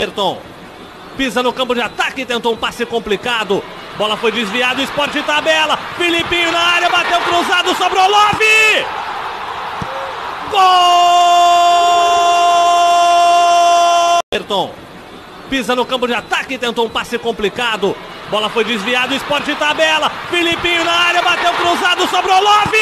Everton. Pisa no campo de ataque, tentou um passe complicado. Bola foi desviada, esporte tabela. Filipinho na área, bateu cruzado, sobrou Love! Gol! Everton. Pisa no campo de ataque, tentou um passe complicado. Bola foi desviada, esporte tabela. Filipinho na área, bateu cruzado, sobrou Love!